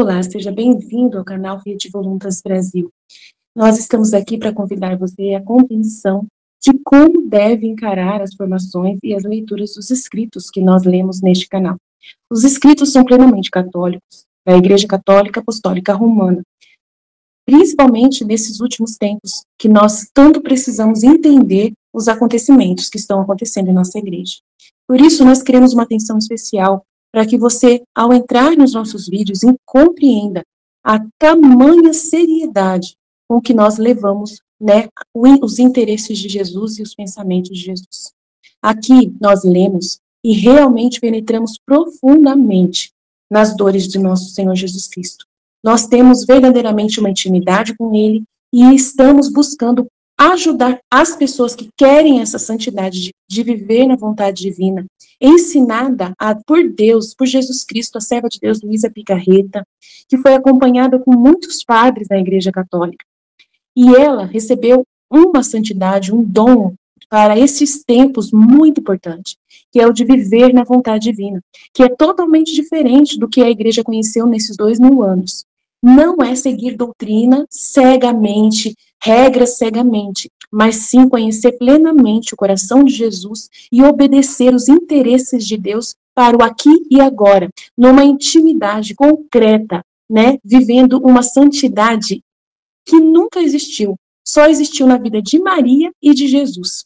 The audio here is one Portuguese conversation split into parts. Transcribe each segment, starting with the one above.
Olá, seja bem-vindo ao canal Via de Voluntas Brasil. Nós estamos aqui para convidar você à compreensão de como deve encarar as formações e as leituras dos escritos que nós lemos neste canal. Os escritos são plenamente católicos, da Igreja Católica Apostólica Romana, principalmente nesses últimos tempos, que nós tanto precisamos entender os acontecimentos que estão acontecendo em nossa igreja. Por isso, nós queremos uma atenção especial para que você, ao entrar nos nossos vídeos, compreenda a tamanha seriedade com que nós levamos né, os interesses de Jesus e os pensamentos de Jesus. Aqui nós lemos e realmente penetramos profundamente nas dores de nosso Senhor Jesus Cristo. Nós temos verdadeiramente uma intimidade com Ele e estamos buscando ajudar as pessoas que querem essa santidade de, de viver na vontade divina, ensinada a, por Deus, por Jesus Cristo, a serva de Deus Luísa Picarreta, que foi acompanhada com muitos padres da Igreja Católica. E ela recebeu uma santidade, um dom para esses tempos muito importante, que é o de viver na vontade divina, que é totalmente diferente do que a igreja conheceu nesses dois mil anos. Não é seguir doutrina cegamente, regras cegamente, mas sim conhecer plenamente o coração de Jesus e obedecer os interesses de Deus para o aqui e agora, numa intimidade concreta, né, vivendo uma santidade que nunca existiu, só existiu na vida de Maria e de Jesus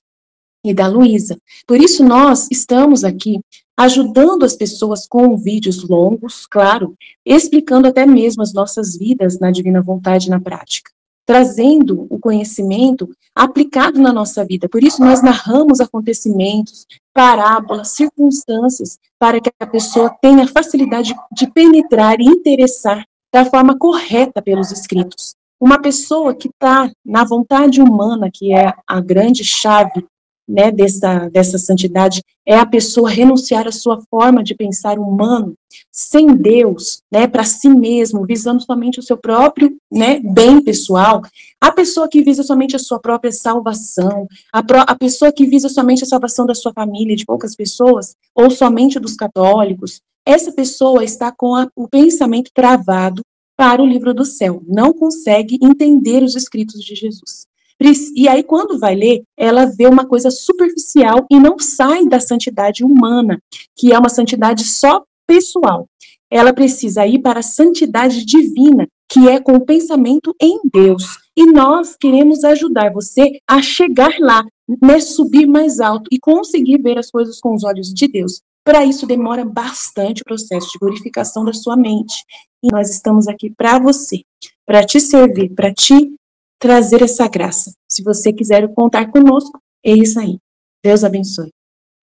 e da Luísa. Por isso nós estamos aqui ajudando as pessoas com vídeos longos, claro, explicando até mesmo as nossas vidas na divina vontade na prática trazendo o conhecimento aplicado na nossa vida. Por isso, nós narramos acontecimentos, parábolas, circunstâncias, para que a pessoa tenha facilidade de penetrar e interessar da forma correta pelos escritos. Uma pessoa que está na vontade humana, que é a grande chave né, dessa, dessa santidade é a pessoa renunciar à sua forma de pensar humano, sem Deus, né, para si mesmo, visando somente o seu próprio né, bem pessoal. A pessoa que visa somente a sua própria salvação, a, pro, a pessoa que visa somente a salvação da sua família, de poucas pessoas, ou somente dos católicos, essa pessoa está com a, o pensamento travado para o livro do céu, não consegue entender os escritos de Jesus. E aí, quando vai ler, ela vê uma coisa superficial e não sai da santidade humana, que é uma santidade só pessoal. Ela precisa ir para a santidade divina, que é com o pensamento em Deus. E nós queremos ajudar você a chegar lá, né, subir mais alto e conseguir ver as coisas com os olhos de Deus. Para isso demora bastante o processo de purificação da sua mente. E nós estamos aqui para você, para te servir, para te trazer essa graça. Se você quiser contar conosco, é isso aí. Deus abençoe.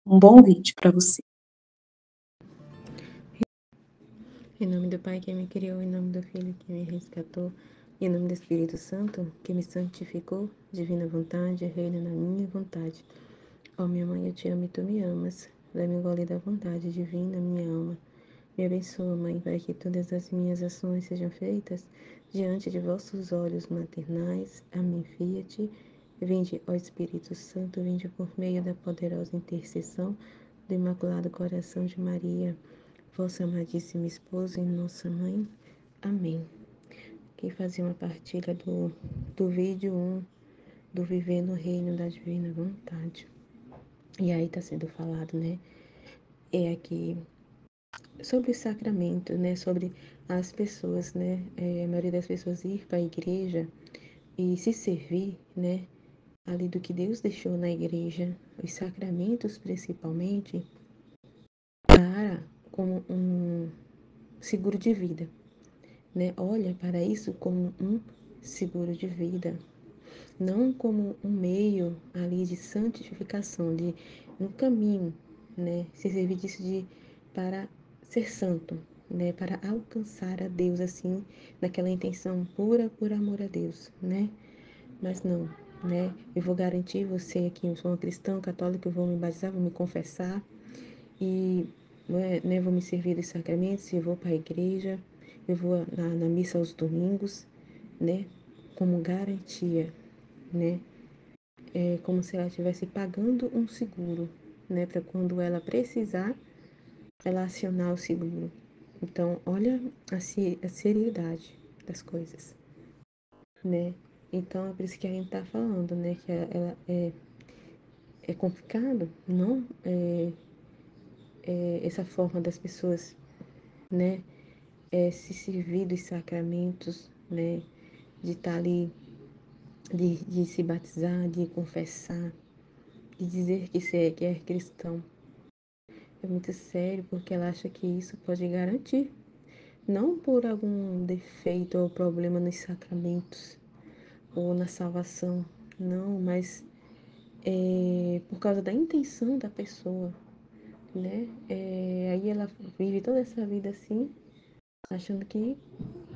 Um bom vídeo para você. Em nome do Pai que me criou, em nome do Filho que me resgatou, em nome do Espírito Santo que me santificou, divina vontade, reina na minha vontade. Ó oh, minha mãe, eu te amo e tu me amas. Dá-me gole da vontade divina, minha alma. Me abençoa, Mãe, para que todas as minhas ações sejam feitas diante de vossos olhos maternais. Amém. Fiat. Vinde, ó Espírito Santo, vinde por meio da poderosa intercessão do Imaculado Coração de Maria, vossa amadíssima esposa e nossa mãe. Amém. Quem fazia uma partilha do, do vídeo 1 do Viver no Reino da Divina Vontade. E aí está sendo falado, né? É aqui sobre o sacramento, né? Sobre as pessoas, né? É, a maioria das pessoas ir para a igreja e se servir, né? Ali do que Deus deixou na igreja, os sacramentos principalmente, para como um seguro de vida, né? Olha para isso como um seguro de vida, não como um meio ali de santificação, de um caminho, né? Se servir disso de para ser santo, né, para alcançar a Deus assim, naquela intenção pura por amor a Deus, né? Mas não, né? Eu vou garantir você aqui, eu sou uma cristã católica, eu vou me batizar, vou me confessar e né, né vou me servir dos sacramentos, eu vou para a igreja, eu vou na, na missa aos domingos, né? Como garantia, né? É como se ela estivesse pagando um seguro, né? Para quando ela precisar, ela acionar o seguro, Então, olha a, seriedade das coisas, né? Então, é por isso que a gente tá falando, né? Que ela é, é complicado, não? É, é, essa forma das pessoas, né? É, se servir dos sacramentos, né? De estar tá ali, de, de se batizar, de confessar, de dizer que, se é, que é cristão. É muito sério porque ela acha que isso pode garantir, não por algum defeito ou problema nos sacramentos ou na salvação, não, mas é, por causa da intenção da pessoa, né? É, aí ela vive toda essa vida assim, achando que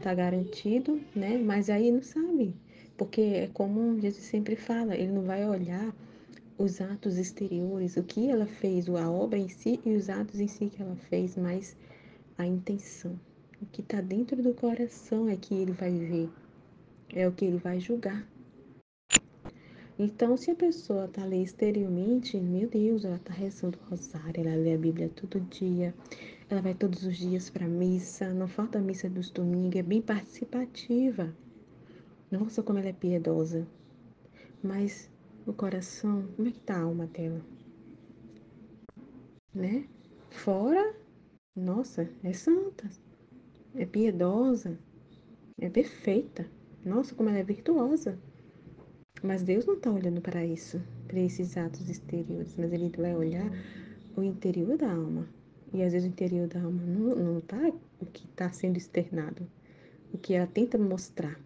tá garantido, né? Mas aí não sabe, porque é como Jesus sempre fala, ele não vai olhar os atos exteriores, o que ela fez, a obra em si e os atos em si que ela fez, mas a intenção, o que está dentro do coração é que ele vai ver, é o que ele vai julgar. Então, se a pessoa está ali exteriormente, meu Deus, ela está rezando o rosário, ela lê a Bíblia todo dia, ela vai todos os dias para a missa, não falta a missa dos domingos, é bem participativa. Nossa, como ela é piedosa. Mas o coração, como é que tá a alma dela? Né? Fora, nossa, é santa, é piedosa, é perfeita. Nossa, como ela é virtuosa. Mas Deus não está olhando para isso, para esses atos exteriores, mas Ele vai olhar o interior da alma. E às vezes o interior da alma não está o que está sendo externado, o que ela tenta mostrar,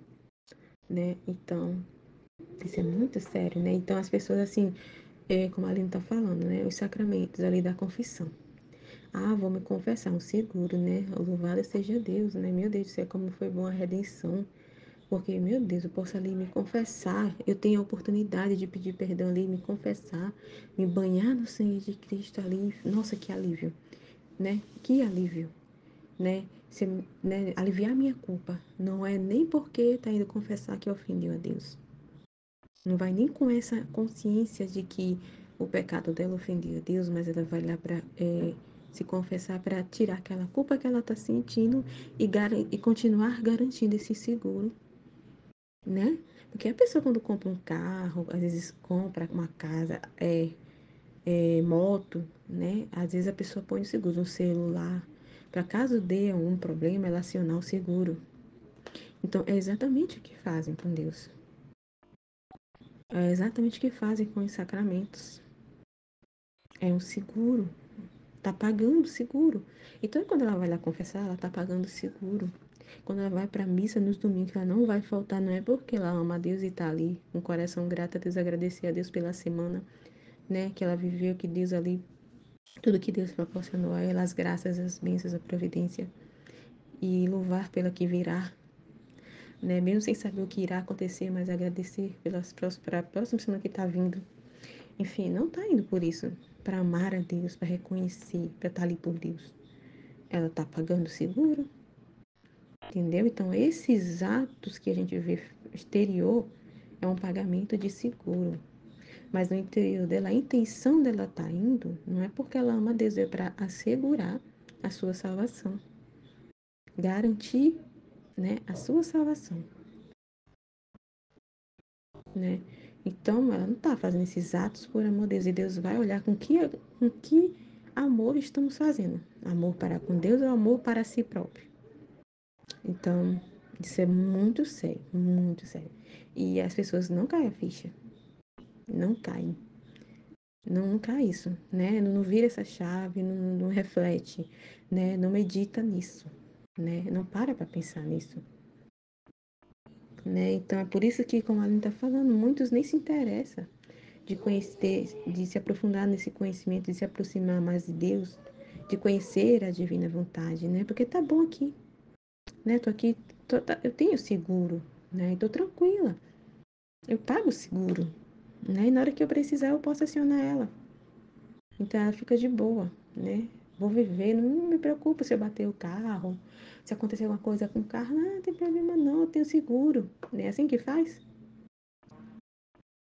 né? Então, isso é muito sério, né? Então as pessoas assim, é, como a Aline está falando, né? Os sacramentos ali da confissão. Ah, vou me confessar, um seguro, né? Louvado seja Deus, né? Meu Deus do céu, como foi bom a redenção. Porque, meu Deus, eu posso ali me confessar, eu tenho a oportunidade de pedir perdão ali, me confessar, me banhar no sangue de Cristo ali. Nossa, que alívio, né? Que alívio, né? Se, né? Aliviar minha culpa. Não é nem porque está indo confessar que ofendeu a Deus. Não vai nem com essa consciência de que o pecado dela ofendeu a Deus, mas ela vai lá para é, se confessar para tirar aquela culpa que ela está sentindo e, e continuar garantindo esse seguro né? Porque a pessoa quando compra um carro, às vezes compra uma casa, é, é moto, né? Às vezes a pessoa põe o seguro no celular, para caso dê algum problema, ela acionar o seguro. Então é exatamente o que fazem com Deus. É exatamente o que fazem com os sacramentos. É um seguro. Tá pagando seguro. Então quando ela vai lá confessar, ela tá pagando seguro. Quando ela vai para a missa nos domingos, ela não vai faltar, não é porque ela ama a Deus e está ali com um coração grato a Deus, agradecer a Deus pela semana, né? Que ela viveu, que Deus ali, tudo que Deus proporcionou a ela, as graças, as bênçãos, a providência. E louvar pela que virá, né? Mesmo sem saber o que irá acontecer, mas agradecer pelas para a próxima semana que está vindo. Enfim, não está indo por isso, para amar a Deus, para reconhecer, para estar tá ali por Deus. Ela está pagando seguro, Entendeu? Então, esses atos que a gente vê exterior é um pagamento de seguro. Mas no interior dela, a intenção dela estar tá indo não é porque ela ama Deus, é para assegurar a sua salvação. Garantir né, a sua salvação. Né? Então, ela não está fazendo esses atos por amor a Deus. E Deus vai olhar com que, com que amor estamos fazendo. Amor para com Deus ou amor para si próprio. Então, isso é muito sério, muito sério. E as pessoas não caem a ficha. Não caem. Não, não cai isso, né? Não, não vira essa chave, não, não reflete, né? Não medita nisso, né? Não para para pensar nisso. Né? Então é por isso que, como a Aline está falando, muitos nem se interessam de conhecer, de se aprofundar nesse conhecimento, de se aproximar mais de Deus, de conhecer a divina vontade, né? Porque tá bom aqui, né? Tô aqui, tô, tá, eu tenho seguro, né? E tô tranquila. Eu pago seguro, né? E na hora que eu precisar, eu posso acionar ela. Então ela fica de boa, né? Vou viver, não me preocupo se eu bater o carro, se acontecer alguma coisa com o carro, não, não tem problema não, eu tenho seguro. Não é assim que faz?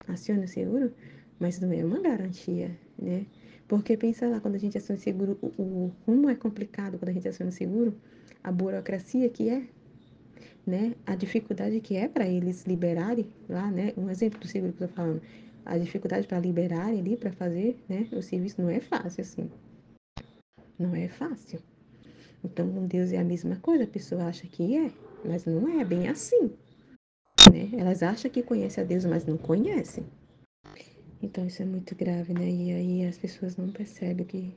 Aciona o seguro, mas não é uma garantia, né? Porque pensa lá, quando a gente aciona seguro, o, o, como é complicado quando a gente aciona seguro, a burocracia que é, né? A dificuldade que é para eles liberarem lá, né? Um exemplo do seguro que eu tô falando. A dificuldade para liberarem ali, para fazer, né? O serviço não é fácil, assim. Não é fácil. Então, com Deus é a mesma coisa. A pessoa acha que é, mas não é bem assim. Né? Elas acham que conhecem a Deus, mas não conhecem. Então isso é muito grave, né? E aí as pessoas não percebem o que,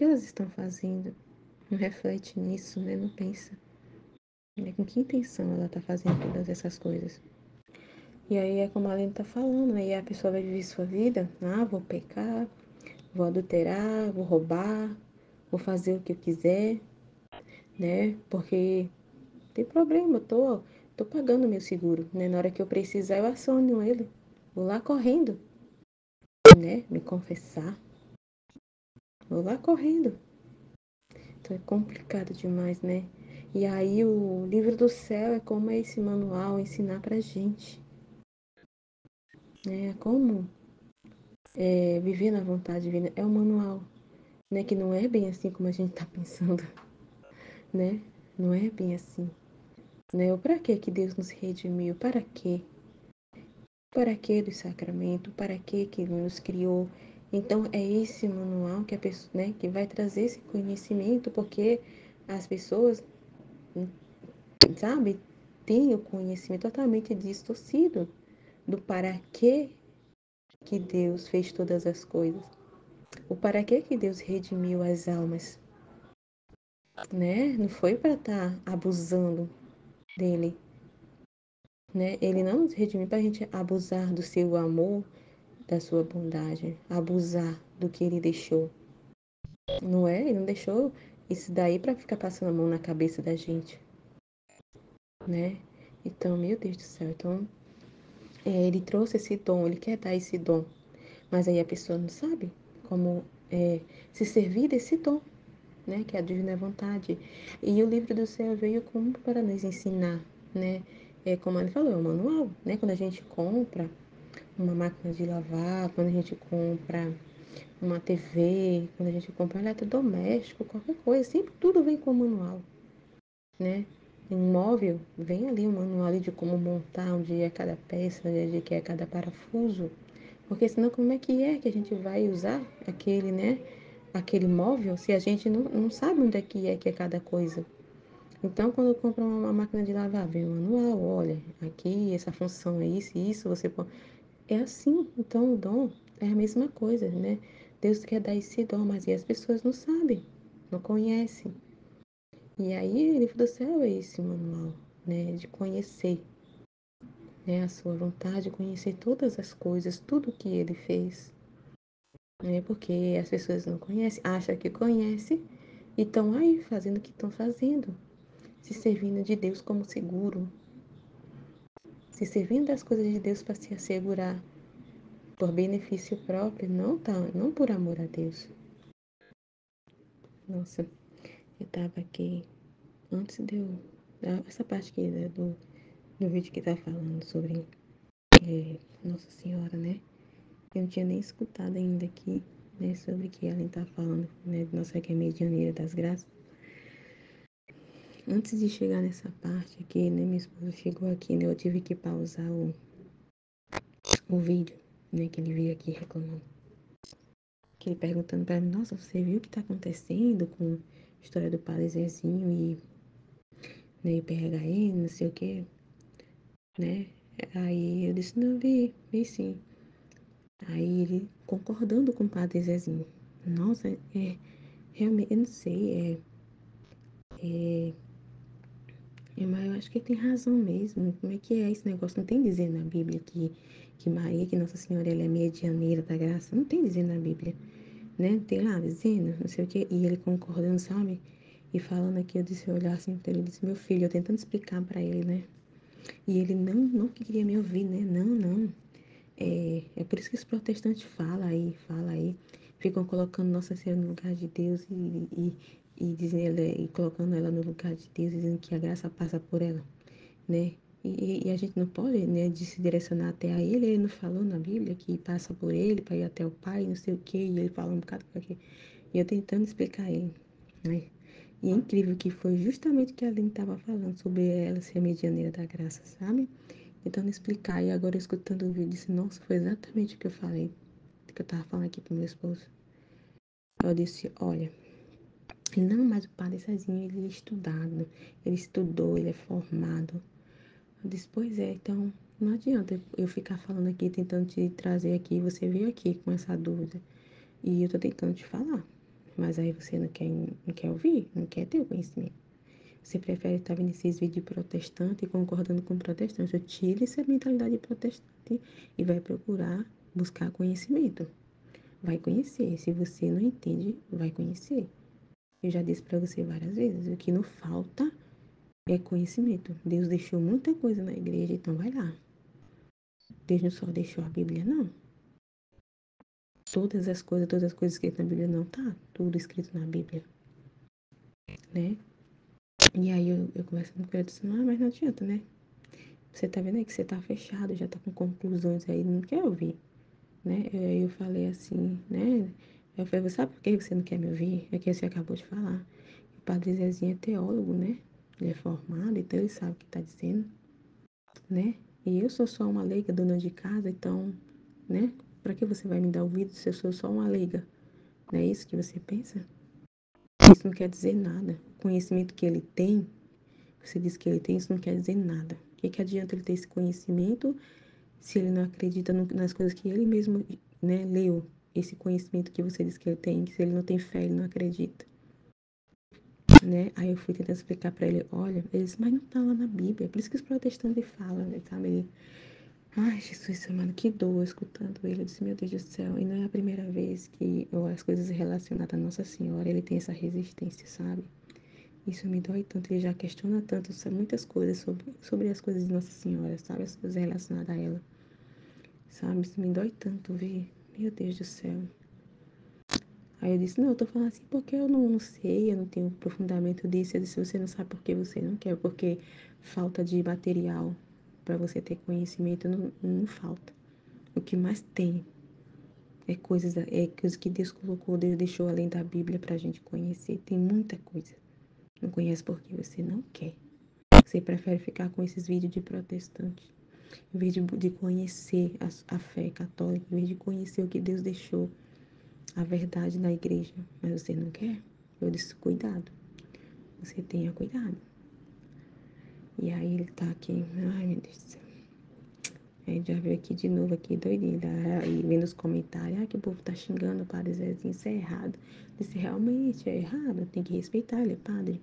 elas estão fazendo. Não reflete nisso, né? Não pensa. Né? Com que intenção ela está fazendo todas essas coisas. E aí é como a Aline está falando, aí né? a pessoa vai viver sua vida, ah, vou pecar, vou adulterar, vou roubar, vou fazer o que eu quiser, né? Porque tem problema, tô, tô pagando meu seguro, né? Na hora que eu precisar, eu aciono ele. Vou lá correndo, né? Me confessar. Vou lá correndo. Então é complicado demais, né? E aí o livro do céu é como é esse manual ensinar pra gente. Né? Como é, viver na vontade divina. É o manual, né? Que não é bem assim como a gente tá pensando, né? Não é bem assim. Né? O para que que Deus nos redimiu? Para quê? Para que do sacramento? Para que que nos criou? Então é esse manual que a pessoa, né, que vai trazer esse conhecimento, porque as pessoas, sabe, têm o conhecimento totalmente distorcido do para que que Deus fez todas as coisas. O para que que Deus redimiu as almas, né? Não foi para estar tá abusando dele, né? Ele não nos redimiu para a gente abusar do seu amor, da sua bondade, abusar do que ele deixou. Não é? Ele não deixou isso daí para ficar passando a mão na cabeça da gente, né? Então, meu Deus do céu, então é, ele trouxe esse dom, ele quer dar esse dom, mas aí a pessoa não sabe como é, se servir desse dom, né? Que é a divina vontade. E o livro do céu veio como para nos ensinar, né? é, como ele falou, é um manual, né? Quando a gente compra uma máquina de lavar, quando a gente compra uma TV, quando a gente compra um eletrodoméstico, qualquer coisa, sempre tudo vem com manual, né? Um móvel, vem ali um manual de como montar, onde é cada peça, onde é cada parafuso, porque senão como é que é que a gente vai usar aquele, né? Aquele móvel se a gente não, não sabe onde é que é que é cada coisa. Então, quando compra uma máquina de lavar, vem o manual, olha, aqui essa função é isso, isso, você pode. É assim. Então, o dom é a mesma coisa, né? Deus quer dar esse dom, mas as pessoas não sabem, não conhecem. E aí, o livro do céu é esse manual, né? De conhecer, né? A sua vontade, conhecer todas as coisas, tudo que ele fez. Né? Porque as pessoas não conhecem, acham que conhecem e estão aí fazendo o que estão fazendo se servindo de Deus como seguro, se servindo das coisas de Deus para se assegurar por benefício próprio, não tá, não por amor a Deus. Nossa, eu tava aqui antes de eu essa parte aqui né, do, do vídeo que tá falando sobre é, Nossa Senhora, né? Eu não tinha nem escutado ainda aqui, né, sobre o que ela tá falando, né, Nossa que é medianeira das graças. Antes de chegar nessa parte aqui, né, minha esposa chegou aqui, né, eu tive que pausar o, o vídeo, né, que ele veio aqui reclamando. Que ele perguntando para mim, nossa, você viu o que tá acontecendo com a história do padre Zezinho e, né, e PHN, não sei o que, né? Aí eu disse, não, vi, vi sim. Aí ele concordando com o padre Zezinho. Nossa, é, realmente, eu não sei, é, é é, mas eu acho que ele tem razão mesmo. Como é que é esse negócio? Não tem dizer na Bíblia que, que Maria, que Nossa Senhora, ela é medianeira da graça. Não tem dizer na Bíblia, né? Tem lá dizendo, não sei o quê. E ele concordando, sabe? E falando aqui, eu disse, eu olhar assim pra ele, eu disse, meu filho, eu tentando explicar para ele, né? E ele não, não queria me ouvir, né? Não, não. É, é por isso que os protestantes falam aí, falam aí, ficam colocando Nossa Senhora no lugar de Deus e, e, e, dizendo, e colocando ela no lugar de Deus, dizendo que a graça passa por ela, né? E, e, a gente não pode, né, de se direcionar até a ele. Ele não falou na Bíblia que passa por ele para ir até o Pai, não sei o quê. E ele fala um bocado por aqui. E eu tentando explicar ele, né? E é incrível que foi justamente o que a Aline estava falando sobre ela ser a medianeira da graça, sabe? Tentando explicar. E agora escutando o vídeo, disse, nossa, foi exatamente o que eu falei. Que eu estava falando aqui pro meu esposo. Eu disse, olha, não, mas o padre Cezinho, ele é estudado, ele estudou, ele é formado. Eu disse, pois é, então não adianta eu ficar falando aqui, tentando te trazer aqui, você veio aqui com essa dúvida. E eu tô tentando te falar. Mas aí você não quer, não quer ouvir, não quer ter o conhecimento. Você prefere estar vendo esses vídeos protestante e concordando com protestante. Eu tire essa mentalidade protestante e vai procurar buscar conhecimento. Vai conhecer. Se você não entende, vai conhecer. Eu já disse para você várias vezes, o que não falta é conhecimento. Deus deixou muita coisa na igreja, então vai lá. Deus não só deixou a Bíblia, não. Todas as coisas, todas as coisas escritas na Bíblia não tá tudo escrito na Bíblia. Né? E aí eu, eu conversando com ele, disse, ah, mas não adianta, né? Você tá vendo aí que você tá fechado, já tá com conclusões aí, não quer ouvir. Né? Aí eu falei assim, né? Eu falei, sabe por que você não quer me ouvir? É que você acabou de falar. O padre Zezinho é teólogo, né? Ele é formado, então ele sabe o que está dizendo, né? E eu sou só uma leiga, dona de casa, então, né? Para que você vai me dar ouvido se eu sou só uma leiga? Não é isso que você pensa? Isso não quer dizer nada. O conhecimento que ele tem, você diz que ele tem, isso não quer dizer nada. O que, que adianta ele ter esse conhecimento se ele não acredita no, nas coisas que ele mesmo né, leu? Esse conhecimento que você diz que ele tem, se ele não tem fé, ele não acredita né? Aí eu fui tentando explicar para ele, olha, ele disse, mas não tá lá na Bíblia, é por isso que os protestantes falam, né, sabe? Ele, ai, Jesus, mano, que dor escutando ele. Eu disse, meu Deus do céu, e não é a primeira vez que ou as coisas relacionadas a Nossa Senhora, ele tem essa resistência, sabe? Isso me dói tanto, ele já questiona tanto muitas coisas sobre, sobre as coisas de Nossa Senhora, sabe? As coisas relacionadas a ela. Sabe? Isso me dói tanto ver. Meu Deus do céu. Aí eu disse, não, eu tô falando assim porque eu não, não sei, eu não tenho aprofundamento disso. Eu disse, você não sabe porque você não quer, porque falta de material para você ter conhecimento não, não falta. O que mais tem é coisas, é coisas que Deus colocou, Deus deixou além da Bíblia pra gente conhecer. Tem muita coisa. Não conhece porque você não quer. Você prefere ficar com esses vídeos de protestante. Em vez de, de conhecer a, a fé católica, em vez de conhecer o que Deus deixou a verdade na igreja, mas você não quer? Eu disse, cuidado. Você tenha cuidado. E aí ele tá aqui, ai meu Deus do céu. Aí já veio aqui de novo, aqui doidinho, tá? e vendo os comentários, ah, que o povo tá xingando o padre Zezinho, isso é errado. Eu disse, realmente é errado, tem que respeitar, ele é padre,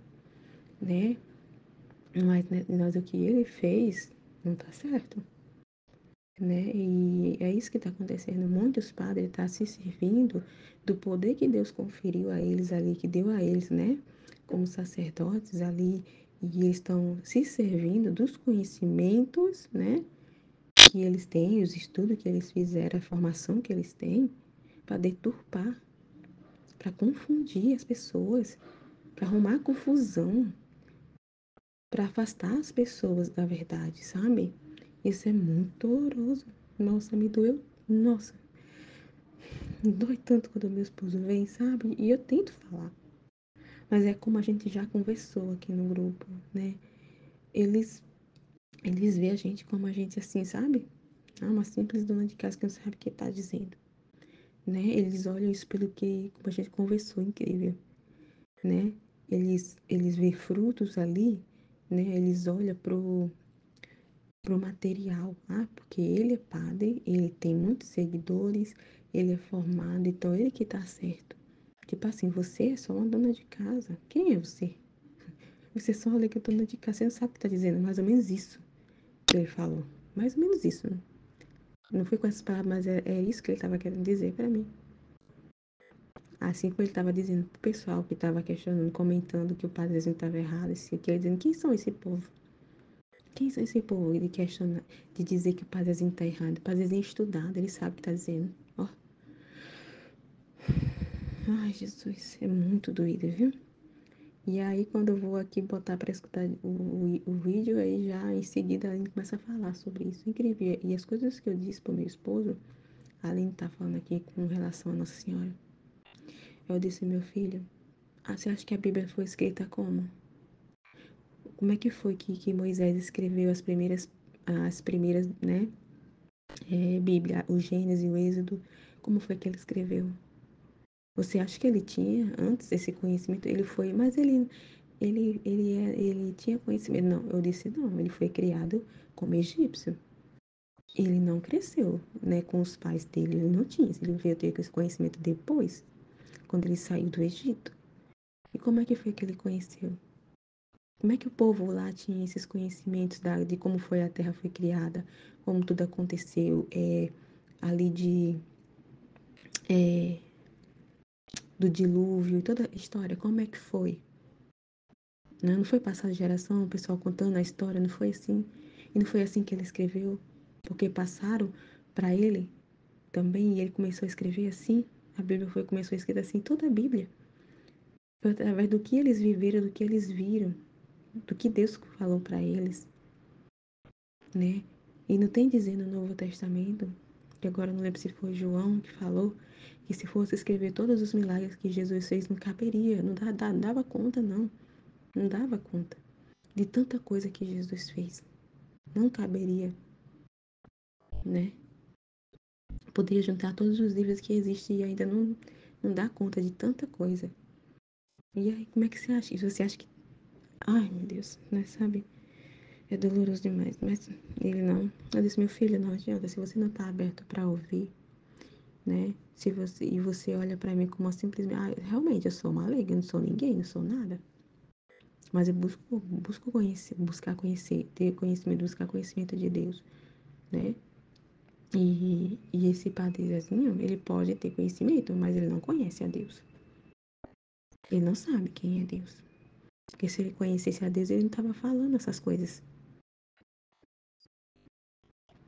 né? Mas, né, mas o que ele fez não tá certo né? E é isso que está acontecendo. Muitos padres estão tá se servindo do poder que Deus conferiu a eles ali, que deu a eles, né? Como sacerdotes ali, e eles estão se servindo dos conhecimentos, né? Que eles têm, os estudos que eles fizeram, a formação que eles têm, para deturpar, para confundir as pessoas, para arrumar confusão, para afastar as pessoas da verdade, sabe? Isso é muito doloroso. Nossa, me doeu. Nossa. Dói tanto quando meu esposo vem, sabe? E eu tento falar. Mas é como a gente já conversou aqui no grupo, né? Eles eles veem a gente como a gente assim, sabe? Ah, uma simples dona de casa que não sabe o que tá dizendo. Né? Eles olham isso pelo que como a gente conversou, incrível, né? Eles eles veem frutos ali, né? Eles olham pro pro material, ah, porque ele é padre, ele tem muitos seguidores, ele é formado, então ele que tá certo. Tipo assim, você é só uma dona de casa. Quem é você? Você só olha que é dona de casa, você não sabe o que tá dizendo, mais ou menos isso que ele falou. Mais ou menos isso, né? Não foi com essas palavras, mas é, é isso que ele estava querendo dizer para mim. Assim como ele estava dizendo pro pessoal que estava questionando, comentando que o padre estava errado, esse, que ele dizendo, quem são esse povo? Quem são esse povo de questionar, de dizer que o Pazezinho está errado? O Pazezinho é estudado, ele sabe o que está dizendo. Ó. Ai, Jesus, é muito doído, viu? E aí, quando eu vou aqui botar para escutar o, o, o, vídeo, aí já em seguida a Aline começa a falar sobre isso. Incrível. E as coisas que eu disse pro meu esposo, a Aline tá falando aqui com relação a Nossa Senhora. Eu disse, meu filho, ah, você acha que a Bíblia foi escrita como? Como é que foi que, que Moisés escreveu as primeiras, as primeiras, né? É, Bíblia, o Gênesis e o Êxodo. Como foi que ele escreveu? Você acha que ele tinha antes esse conhecimento? Ele foi, mas ele ele ele ele tinha conhecimento? Não, eu disse não. Ele foi criado como egípcio. Ele não cresceu, né, com os pais dele. Ele não tinha. Ele veio ter esse conhecimento depois, quando ele saiu do Egito. E como é que foi que ele conheceu? Como é que o povo lá tinha esses conhecimentos da, de como foi a Terra foi criada, como tudo aconteceu, é, ali de é, do dilúvio, toda a história, como é que foi? Não, né? não foi passar de geração, o pessoal contando a história, não foi assim. E não foi assim que ele escreveu, porque passaram para ele também e ele começou a escrever assim. A Bíblia foi começou a escrever assim, toda a Bíblia. Foi através do que eles viveram, do que eles viram, do que Deus falou para eles, né? E não tem dizendo no Novo Testamento, que agora não lembro se foi João que falou, que se fosse escrever todos os milagres que Jesus fez, não caberia, não dava, dava conta, não. Não dava conta de tanta coisa que Jesus fez. Não caberia, né? Poderia juntar todos os livros que existem e ainda não, não dá conta de tanta coisa. E aí, como é que você acha? Você acha que. Ai, meu Deus, né? Sabe? É doloroso demais. Mas ele não. Eu disse, meu filho, não adianta. Se você não está aberto para ouvir, né? Se você, e você olha para mim como uma simples. Ah, realmente, eu sou uma leiga, não sou ninguém, não sou nada. Mas eu busco, busco conhecer, buscar conhecer, ter conhecimento, buscar conhecimento de Deus, né? E, e esse padre ele pode ter conhecimento, mas ele não conhece a Deus. Ele não sabe quem é Deus. Porque se ele conhecesse a Deus, ele não estava falando essas coisas.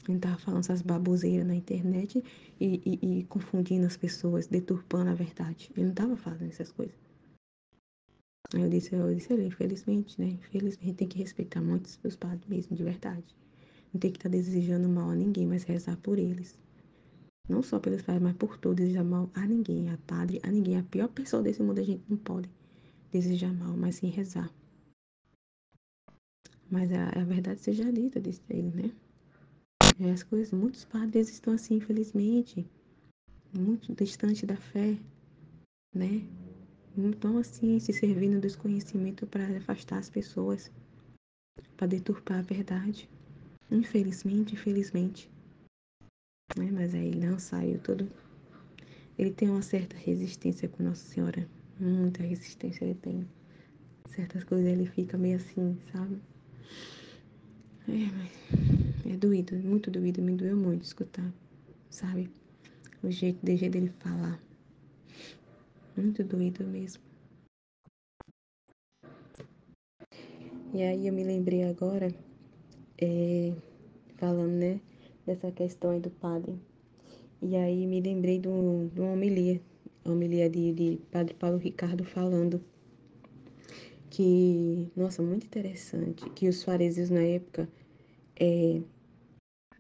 Ele estava falando essas baboseiras na internet e, e, e, confundindo as pessoas, deturpando a verdade. Ele não estava falando essas coisas. Aí eu disse, eu disse, infelizmente, né? Infelizmente tem que respeitar muitos os padres mesmo, de verdade. Não tem que estar tá desejando mal a ninguém, mas rezar por eles. Não só pelos padres, mas por todos, desejar mal a ninguém, a padre, a ninguém. A pior pessoa desse mundo a gente não pode desejar mal, mas sim rezar. Mas a, a verdade seja dita, disse ele, né? É, as coisas, muitos padres estão assim, infelizmente, muito distante da fé, né? Então, assim, se servindo do desconhecimento para afastar as pessoas, para deturpar a verdade. Infelizmente, infelizmente. Né? Mas aí ele não saiu todo. Ele tem uma certa resistência com Nossa Senhora. Muita resistência ele tem. Certas coisas ele fica meio assim, sabe? É, mas é doído, muito doído, me doeu muito escutar, sabe? O jeito, de jeito dele falar. Muito doído mesmo. E aí eu me lembrei agora, é, falando, né, dessa questão aí do padre. E aí me lembrei de, um, de uma homilia, uma homilia de, de Padre Paulo Ricardo falando que, nossa, muito interessante, que os fariseus na época, é,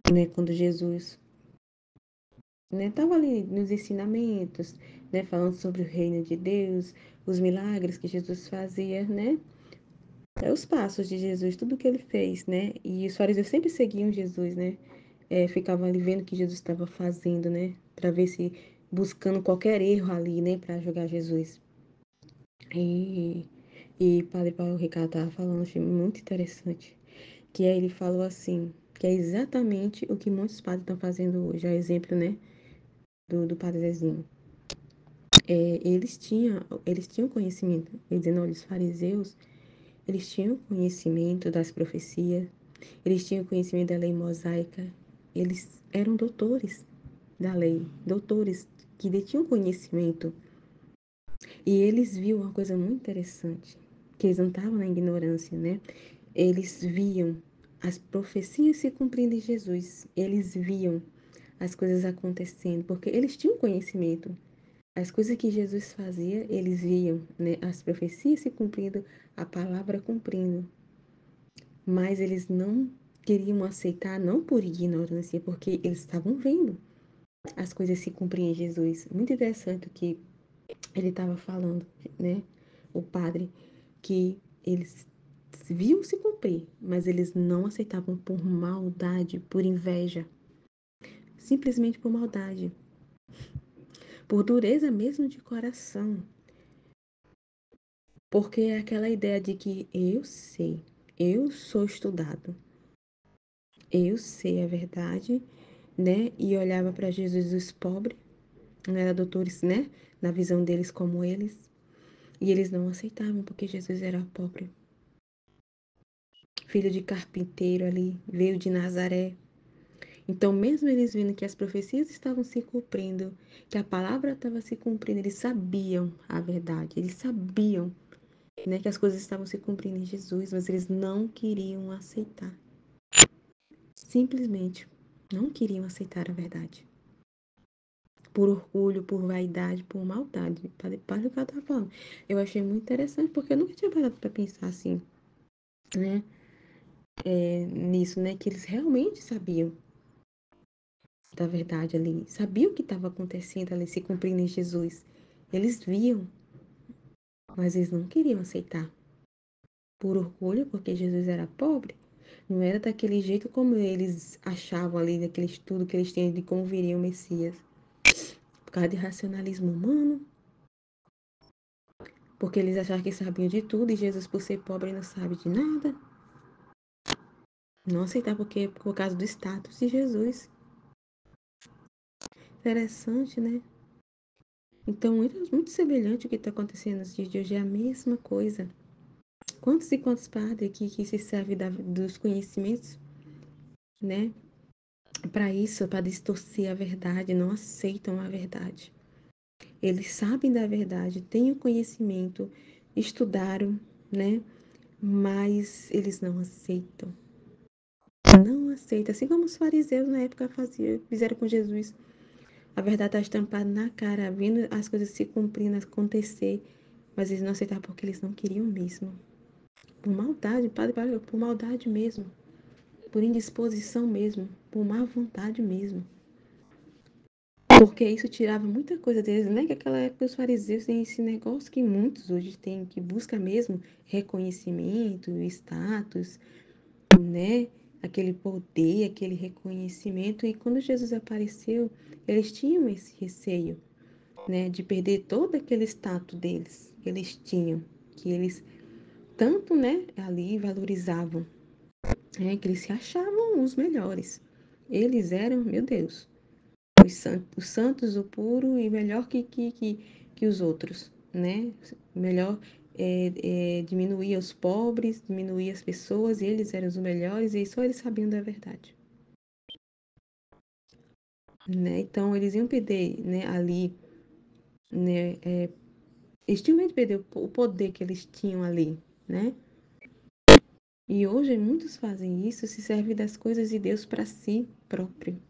né, quando Jesus né, tava ali nos ensinamentos, né, falando sobre o reino de Deus, os milagres que Jesus fazia, né, é os passos de Jesus, tudo que ele fez, né, e os fariseus sempre seguiam Jesus, né, é, ficavam ali vendo o que Jesus estava fazendo, né, para ver se buscando qualquer erro ali, né, para jogar Jesus. E, e Padre Paulo Ricardo estava falando, achei muito interessante, que aí ele falou assim, que é exatamente o que muitos padres estão fazendo hoje, é exemplo, né, do, do Padre Zezinho. É, eles tinham eles tinham conhecimento, dizendo, olha, os fariseus, eles tinham conhecimento das profecias, eles tinham conhecimento da lei mosaica, eles eram doutores da lei, doutores que detinham conhecimento. E eles viam uma coisa muito interessante, que eles não estavam na ignorância, né? Eles viam as profecias se cumprindo em Jesus, eles viam as coisas acontecendo, porque eles tinham conhecimento. as coisas que Jesus fazia, eles viam, né, as profecias se cumprindo, a palavra cumprindo. Mas eles não queriam aceitar, não por ignorância, porque eles estavam vendo as coisas se cumprirem em Jesus. Muito interessante o que ele estava falando, né? O padre, que eles viam se cumprir, mas eles não aceitavam por maldade, por inveja. Simplesmente por maldade. Por dureza mesmo de coração. Porque é aquela ideia de que eu sei, eu sou estudado, eu sei a verdade, né? E olhava para Jesus os pobres, não era doutores, né? Na visão deles como eles. E eles não aceitavam porque Jesus era pobre. Filho de carpinteiro ali, veio de Nazaré. Então, mesmo eles vendo que as profecias estavam se cumprindo, que a palavra estava se cumprindo, eles sabiam a verdade, eles sabiam né, que as coisas estavam se cumprindo em Jesus, mas eles não queriam aceitar. Simplesmente não queriam aceitar a verdade. Por orgulho, por vaidade, por maldade. Para o que ela estava falando. Eu achei muito interessante, porque eu nunca tinha parado para pensar assim, né? É, nisso, né? Que eles realmente sabiam da verdade ali, sabiam o que estava acontecendo ali, se cumprindo em Jesus. Eles viam, mas eles não queriam aceitar. Por orgulho, porque Jesus era pobre, não era daquele jeito como eles achavam ali, daquele estudo que eles tinham de como viria o Messias. Por causa de racionalismo humano. Porque eles achavam que sabiam de tudo e Jesus, por ser pobre, não sabe de nada. Não aceitar porque por causa do status de Jesus. Interessante, né? Então, muito, muito semelhante o que está acontecendo nos dias de hoje, é a mesma coisa. Quantos e quantos padres aqui que se servem da, dos conhecimentos, né? Para isso, para distorcer a verdade, não aceitam a verdade. Eles sabem da verdade, têm o conhecimento, estudaram, né? Mas eles não aceitam. Não aceitam. Assim como os fariseus na época faziam, fizeram com Jesus. A verdade está estampada na cara, vendo as coisas se cumprindo, acontecer, mas eles não aceitaram porque eles não queriam mesmo. Por maldade, padre, padre, por maldade mesmo. Por indisposição mesmo, por má vontade mesmo. Porque isso tirava muita coisa deles, né? Que aquela época os fariseus têm esse negócio que muitos hoje têm, que busca mesmo reconhecimento, status, né? aquele poder, aquele reconhecimento. E quando Jesus apareceu, eles tinham esse receio, né, de perder todo aquele status deles, que eles tinham, que eles tanto, né, ali valorizavam, né, que eles se achavam os melhores. Eles eram, meu Deus, os santos, os santos o puro e melhor que, que, que, que os outros, né? Melhor é, é, diminuía os pobres, diminuía as pessoas, eles eram os melhores, e só eles sabiam da verdade. Né? Então, eles iam perder né, ali, né, é, eles tinham medo de perder o poder que eles tinham ali, né? E hoje muitos fazem isso, se serve das coisas de Deus para si próprio.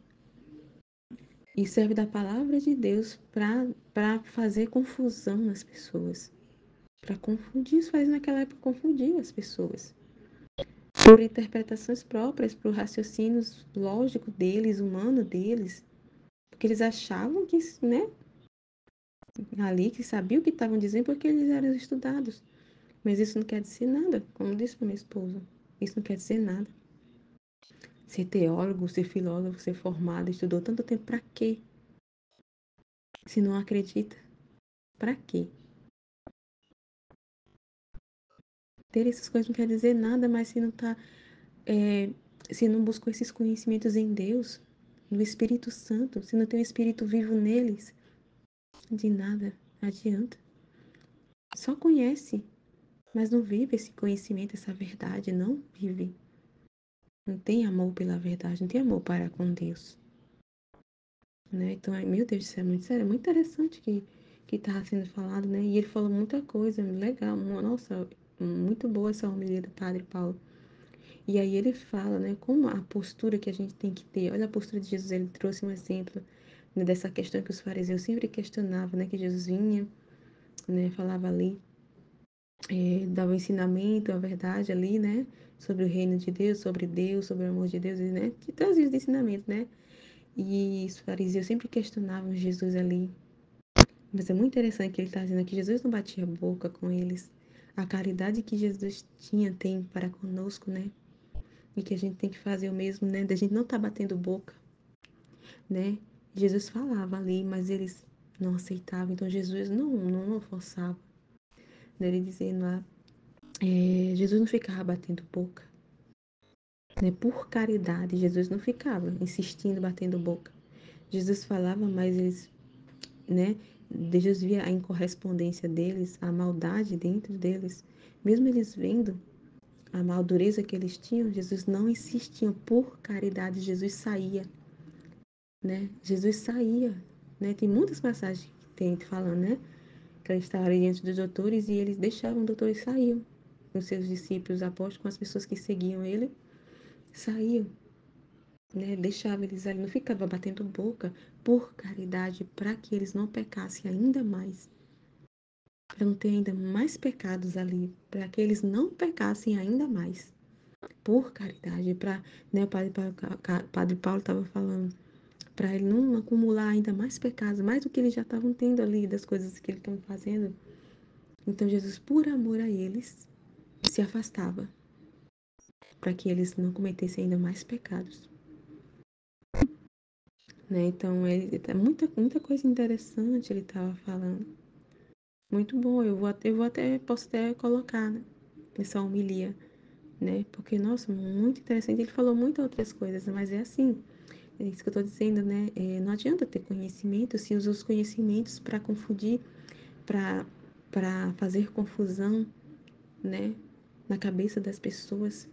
E serve da palavra de Deus para fazer confusão nas pessoas para confundir, isso faz naquela época confundir as pessoas. Por interpretações próprias, por raciocínios lógicos deles, humano deles, porque eles achavam que, né, ali, que sabiam o que estavam dizendo porque eles eram estudados. Mas isso não quer dizer nada, como disse para minha esposa. Isso não quer dizer nada. Ser teólogo, ser filósofo, ser formado, estudou tanto tempo, para quê? Se não acredita, para quê? ter essas coisas não quer dizer nada, mas se não tá, é, se não buscou esses conhecimentos em Deus, no Espírito Santo, se não tem o Espírito vivo neles, de nada adianta. Só conhece, mas não vive esse conhecimento, essa verdade, não vive. Não tem amor pela verdade, não tem amor para com Deus. Né? Então, meu Deus céu, é muito sério, é muito interessante que que estava sendo falado, né? E ele falou muita coisa legal. Nossa, muito boa essa homilia do Padre Paulo. E aí ele fala, né, como a postura que a gente tem que ter. Olha a postura de Jesus, ele trouxe um exemplo, né, dessa questão que os fariseus sempre questionavam, né, que Jesus vinha, né, falava ali, é, dava o ensinamento, a verdade ali, né, sobre o reino de Deus, sobre Deus, sobre o amor de Deus, né, que trazia os ensinamentos, né, e os fariseus sempre questionavam Jesus ali. Mas é muito interessante que ele está dizendo que Jesus não batia boca com eles. A caridade que Jesus tinha, tem para conosco, né? E que a gente tem que fazer o mesmo, né? Da gente não tá batendo boca, né? Jesus falava ali, mas eles não aceitavam. Então Jesus não, não, não forçava. Ele dizendo lá, é, Jesus não ficava batendo boca. Né? Por caridade, Jesus não ficava insistindo, batendo boca. Jesus falava, mas eles, né? Jesus via a incorrespondência deles, a maldade dentro deles. Mesmo eles vendo a maldureza que eles tinham, Jesus não insistia por caridade, Jesus saía né? Jesus saía, né? Tem muitas passagens que tem falando, né? Estava ali diante dos doutores e eles deixavam os doutores saíam. Com seus discípulos, apóstolos, com as pessoas que seguiam ele, saíam, né? Deixava eles ali, não ficava batendo boca por caridade, para que eles não pecassem ainda mais. Para não ter ainda mais pecados ali, para que eles não pecassem ainda mais. Por caridade, para, né, o padre, padre Paulo estava falando, para ele não acumular ainda mais pecados, mais do que eles já estavam tendo ali, das coisas que eles estão fazendo. Então Jesus, por amor a eles, se afastava, para que eles não cometessem ainda mais pecados. Né? Então, ele, tá muita, muita coisa interessante ele estava falando. Muito bom, eu vou, eu vou até, posso até colocar né, nessa homilia, né? Porque, nossa, muito interessante. Ele falou muitas outras coisas, mas é assim, é isso que eu estou dizendo, né? É, não adianta ter conhecimento se usa os conhecimentos para confundir, para fazer confusão, né? Na cabeça das pessoas.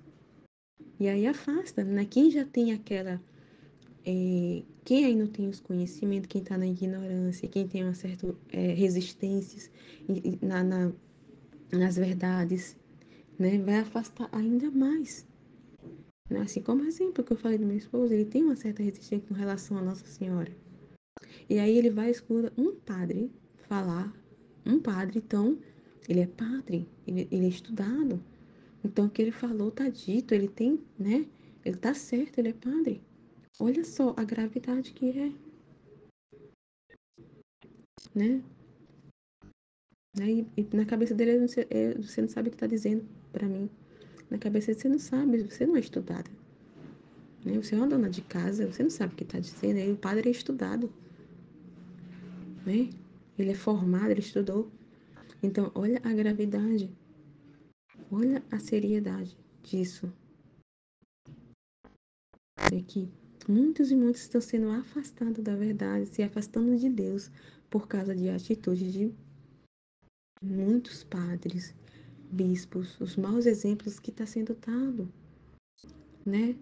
E aí afasta, né? Quem já tem aquela. É, quem aí não tem os conhecimentos, quem está na ignorância, quem tem uma certa é, resistência na, na, nas verdades, né? Vai afastar ainda mais? Assim como exemplo que eu falei do meu esposo, ele tem uma certa resistência com relação a Nossa Senhora. E aí ele vai escutar um padre falar, um padre, então, ele é padre, ele, ele é estudado. Então, o que ele falou tá dito, ele tem, né? Ele tá certo, ele é padre. Olha só a gravidade que é. Né? E, e na cabeça dele, você não sabe o que está dizendo para mim. Na cabeça você não sabe, você não é estudada. Né? Você é uma dona de casa, você não sabe o que está dizendo. O padre é estudado. Né? Ele é formado, ele estudou. Então, olha a gravidade. Olha a seriedade disso. É que muitos e muitos estão sendo afastados da verdade, se afastando de Deus por causa de atitudes de muitos padres, bispos, os maus exemplos que está sendo dado, né?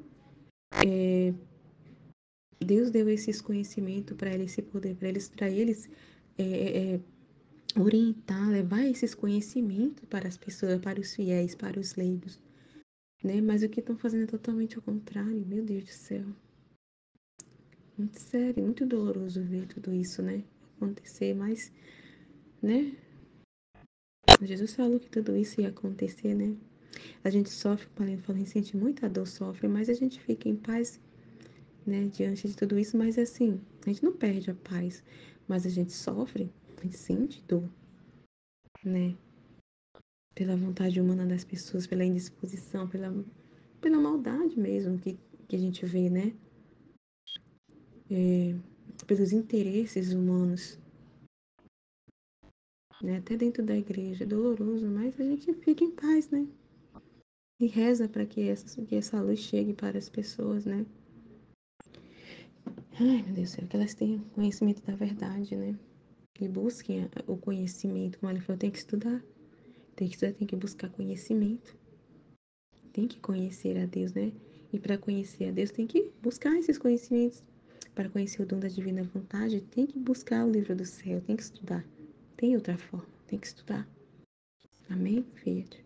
É, Deus deu esses conhecimentos para eles, esse poder para eles, para eles é, é, é, orientar, levar esses conhecimentos para as pessoas, para os fiéis, para os leigos, né? Mas o que estão fazendo é totalmente ao contrário, meu Deus do céu. Muito sério, muito doloroso ver tudo isso, né? Acontecer, mas, né? Jesus falou que tudo isso ia acontecer, né? A gente sofre, como a falou, sente muita dor, sofre, mas a gente fica em paz, né, diante de tudo isso. Mas assim, a gente não perde a paz, mas a gente sofre, a gente sente dor, né? Pela vontade humana das pessoas, pela indisposição, pela, pela maldade mesmo que, que a gente vê, né? É, pelos interesses humanos, né? Até dentro da igreja, é doloroso, mas a gente fica em paz, né? E reza para que essa, que essa luz chegue para as pessoas, né? Ai, meu Deus do céu, que elas tenham conhecimento da verdade, né? E busquem o conhecimento, como ele falou, tem que estudar. Tem que estudar, tem que buscar conhecimento. Tem que conhecer a Deus, né? E para conhecer a Deus, tem que buscar esses conhecimentos. Para conhecer o dom da divina vontade, tem que buscar o livro do céu, tem que estudar. Tem outra forma, tem que estudar. Amém, Fiat?